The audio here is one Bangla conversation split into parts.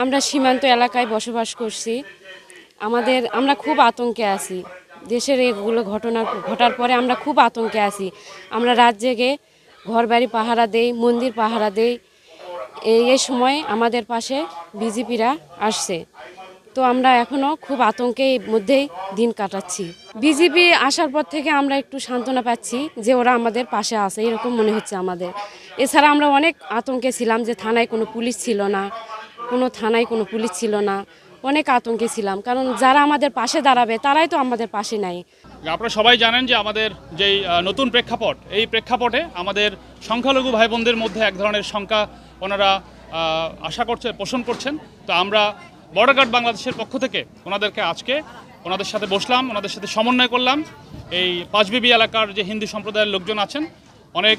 আমরা সীমান্ত এলাকায় বসবাস করছি। আমাদের, আমরা খুব আতঙ্কে আছি। দেশের এগুলো ঘটনা, ঘটার পরে আমরা খুব আতঙ্কে আছি। আমরা রাত জেগে ঘর বাড়ি পাহারা দেই, মন্দির পাহারা দেই। এই এই সময় আমাদের পাশে বিজেপিরা আসছে। তো আমরা এখনও খুব আতঙ্কের মধ্যেই দিন কাটাচ্ছি। বিজেপি আসার পর থেকে আমরা একটু সান্ত্বনা পাচ্ছি যে ওরা আমাদের পাশে আছে, এরকম মনে হচ্ছে আমাদের। এছাড়া আমরা অনেক আতঙ্কে ছিলাম যে থানায় কোনো পুলিশ ছিল না। কোনো থানায় কোনো পুলিশ ছিল না। অনেক আতঙ্কে ছিলাম, কারণ যারা আমাদের পাশে দাঁড়াবে তারাই তো আমাদের পাশে নাই। আপনারা সবাই জানেন যে আমাদের যেই নতুন প্রেক্ষাপট, এই প্রেক্ষাপটে আমাদের সংখ্যালঘু ভাই বোনদের মধ্যে এক ধরনের শঙ্কা ওনারা আশা করছে, পোষণ করছেন। তো আমরা বর্ডার গার্ড বাংলাদেশের পক্ষ থেকে ওনাদেরকে আজকে ওনাদের সাথে বসলাম, ওনাদের সাথে সমন্বয় করলাম। এই পাঁচবিবি এলাকার যে হিন্দু সম্প্রদায়ের লোকজন আছেন, অনেক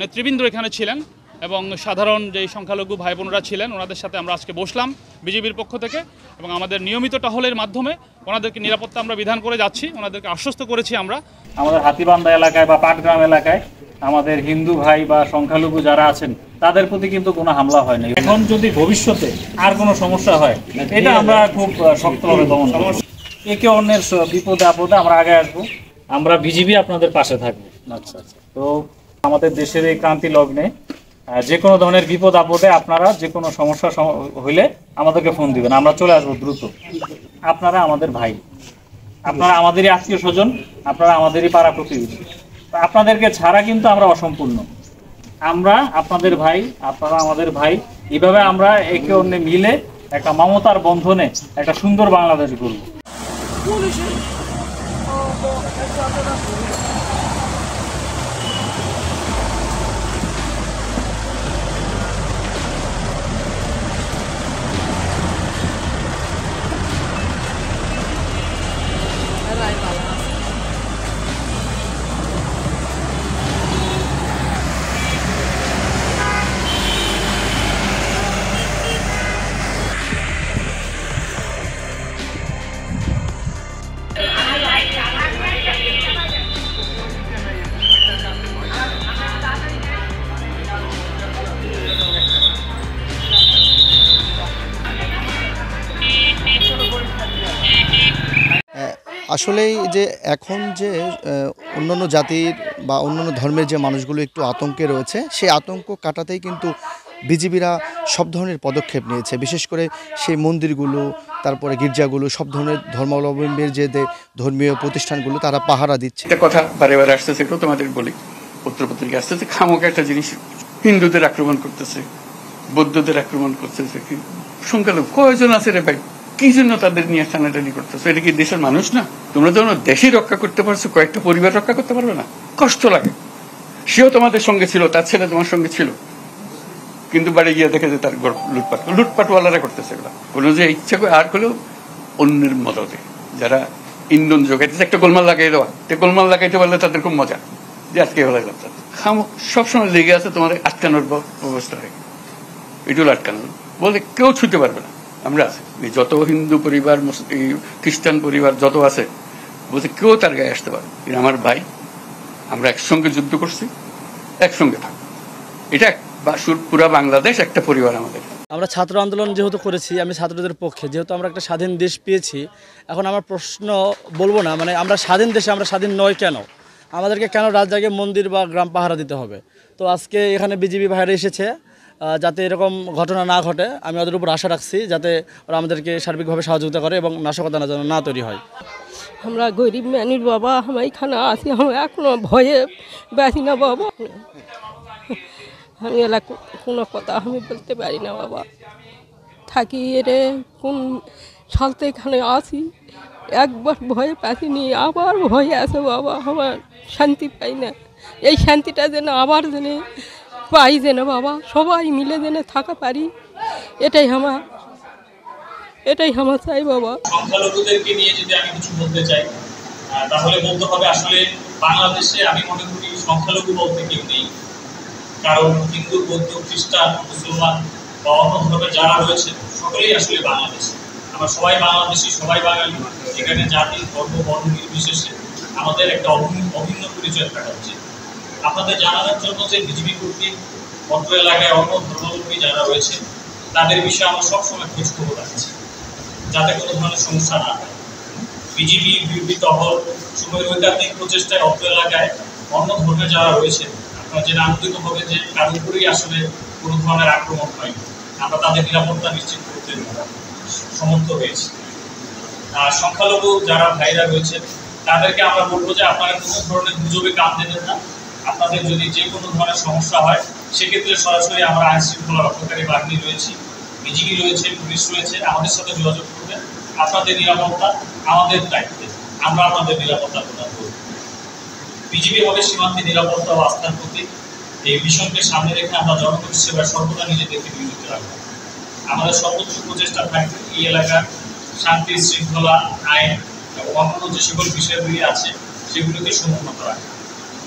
নেতৃবৃন্দ এখানে ছিলেন। এবং সাধারণ যেই সংখ্যালঘু ভাই বোনরা ছিলেন ওনাদের সাথে আমরা আজকে বসলাম বিজেপির পক্ষ থেকে এবং আমাদের নিয়মিত টহলের মাধ্যমে ওনাদেরকে নিরাপত্তা আমরা বিধান করে যাচ্ছি ওনাদেরকে আশ্বস্ত করেছি আমরা। আমাদের হাতিবান্ধা এলাকায় বা পাটগ্রাম এলাকায় আমাদের হিন্দু ভাই বা সংখ্যালঘু যারা আছেন তাদের প্রতি কিন্তু কোনো হামলা হয় না এখন যদি ভবিষ্যতে আর কোনো সমস্যা হয় এটা আমরা খুব শক্তভাবে দমন করব। একে অন্যের বিপদে আপদে আমরা আগে আসব। আমরা বিজিবি আপনাদের পাশে থাকব। আচ্ছা আচ্ছা। তো আমাদের দেশের এই ক্রান্তি লগ্নে যে কোনো ধরনের বিপদ আপদে আপনারা যে কোনো সমস্যা সম- হইলে আমাদেরকে ফোন দিবেন। আমরা চলে আসব দ্রুত। আপনারা আমাদের ভাই। আপনারা আমাদেরই আত্মীয় স্বজন, আপনারা আমাদেরই পাড়া প্রতিবেশী। আপনাদেরকে ছাড়া কিন্তু আমরা অসম্পূর্ণ। আমরা আপনাদের ভাই, আপনারা আমাদের ভাই। এভাবে আমরা একে অন্যে মিলে একটা মমতার বন্ধনে একটা সুন্দর বাংলাদেশ গড়ব। আসলেই যে এখন যে অন্যান্য জাতির বা অন্যান্য ধর্মের যে মানুষগুলো একটু আতঙ্কে রয়েছে, সেই আতঙ্ক কাটাতেই কিন্তু বিজিবিরা সব ধরনের পদক্ষেপ নিয়েছে। বিশেষ করে সেই মন্দিরগুলো, তারপরে গির্জাগুলো, সব ধরনের ধর্মাবলম্বীর যে ধর্মীয় প্রতিষ্ঠানগুলো, তারা পাহারা দিচ্ছে। একটা কথা বারে বারে আসতেছে এটাও তোমাদের বলি। পত্রপত্রিকা আসতেছে খামোকা একটা জিনিস, হিন্দুদের আক্রমণ করতেছে, বৌদ্ধদের আক্রমণ করতেছে সংখ্যালঘু, কয়জন আছে রে ভাই? কি জন্য তাদের নিয়ে টানাটানি করতেছে? এটা কি দেশের মানুষ না? তোমরা যখন দেশই রক্ষা করতে পারছ, কয়েকটা পরিবার রক্ষা করতে পারবে না? কষ্ট লাগে। সেও তোমাদের সঙ্গে ছিল, তার ছেলে তোমার সঙ্গে ছিল। কিন্তু বাড়ি গিয়ে দেখে যে তার লুটপাট লুটপাটওয়ালারা করতেছে এগুলা। কোনো যে ইচ্ছা করে আর হলেও অন্যের মদতে। যারা ইন্ধন যোগাইতেছে, একটা গোলমাল লাগাই দেওয়া। তো গোলমাল লাগাইতে পারলে তাদের খুব মজা। যে আজকে হয়ে গেলাম খাম, সবসময় লেগে আছে তোমার আটকানোর ব্যবস্থা হয় এটুল আটকানোর বলে কেউ ছুতে পারবে না। আমরা যত হিন্দু পরিবার খ্রিস্টান পরিবার যত আছে, বলছে কেউ তার গায়ে আসতে পারে কিন্তু আমার ভাই। আমরা একসঙ্গে যুদ্ধ করছি, একসঙ্গে থাকব। এটা পুরা বাংলাদেশ একটা পরিবার আমাদের। আমরা ছাত্র আন্দোলন যেহেতু করেছি, আমি ছাত্রদের পক্ষে, যেহেতু আমরা একটা স্বাধীন দেশ পেয়েছি, এখন আমার প্রশ্ন বলব না মানে আমরা স্বাধীন দেশে আমরা স্বাধীন নয় কেন? আমাদেরকে কেন রাত জাগে মন্দির বা গ্রাম পাহারা দিতে হবে? তো আজকে এখানে বিজেপি ভাইরা এসেছে যাতে এরকম ঘটনা না ঘটে, আমি ওদের উপর আশা রাখছি যাতে ওরা আমাদেরকে সার্বিকভাবে সহযোগিতা করে এবং নাশকতা না যেন না তৈরি হয়। আমরা গরিব মানুষ বাবা, আমার এখানে আছি, আমরা এখনও ভয়ে বাঁচি না বাবা। আমি এলা কোনো কথা আমি বলতে পারি না বাবা। থাকি রে কোন সাল তো এখানে আছি, একবার ভয়ে পাইনি আবার ভয়ে আছে বাবা, আমার শান্তি পাই না। এই শান্তিটা যেন আবার যেন পাই যেন বাবা, সবাই মিলে যেন থাকা পারি। এটাই আমার এটাই আমার চাই বাবা। সংখ্যালঘুদেরকে নিয়ে যদি আমি কিছু বলতে চাই তাহলে বলতে হবে আসলে বাংলাদেশে আমি মনে করি সংখ্যালঘু বলতে কেউ নেই। কারণ হিন্দু, বৌদ্ধ, খ্রিস্টান, মুসলমান বা অন্য ধর্মের যারা রয়েছে, সকলেই আসলে বাংলাদেশ। আমরা সবাই বাংলাদেশি, সবাই বাঙালি। এখানে জাতি, ধর্ম, বর্ণ নির্বিশেষে আমাদের একটা অভিন্ন পরিচয় থাকা উচিত। আপনাদের জানানোর জন্য যে বিজেপি কর্তৃক মন্ত্র এলাকায় অন্য ধর্মাবলম্বী যারা রয়েছে তাদের বিষয়ে আমরা সবসময় খোঁজ খবর রাখছি, যাতে কোনো ধরনের সমস্যা না হয়। বিজিবি বিউপি টহল, সময়ের ঐকাত্মিক প্রচেষ্টায় অত্র এলাকায় অন্য ধর্মে যারা রয়েছে আপনারা জেনে আনন্দিত হবে যে কারও উপরেই আসলে কোনো ধরনের আক্রমণ হয়নি। আমরা তাদের নিরাপত্তা নিশ্চিত করতে সমর্থ হয়েছি। আর সংখ্যালঘু যারা ভাইরা রয়েছে তাদেরকে আমরা বলব যে আপনারা কোনো ধরনের গুজবে কান দেবেন না। আপনাদের যদি যে কোনো ধরনের সমস্যা হয়, সেক্ষেত্রে সরাসরি আমরা আইন শৃঙ্খলা রক্ষাকারী বাহিনী রয়েছি, বিজিবি রয়েছে, পুলিশ রয়েছে, আমাদের সাথে যোগাযোগ করবেন। আপনাদের নিরাপত্তা আমাদের দায়িত্বে। আমরা আপনাদের নিরাপত্তা প্রদান করব। বিজিবি হবে সীমান্তে নিরাপত্তা ও আস্থার প্রতীক। এই মিশনকে সামনে রেখে আমরা জনগণের সেবায় সর্বদা নিজেদেরকে নিয়োজিত রাখব। আমাদের সর্বোচ্চ প্রচেষ্টা থাকবে এই এলাকার শান্তি, শৃঙ্খলা, আইন এবং অন্যান্য যে সকল বিষয়গুলি আছে, সেগুলোকে সমুন্নত রাখা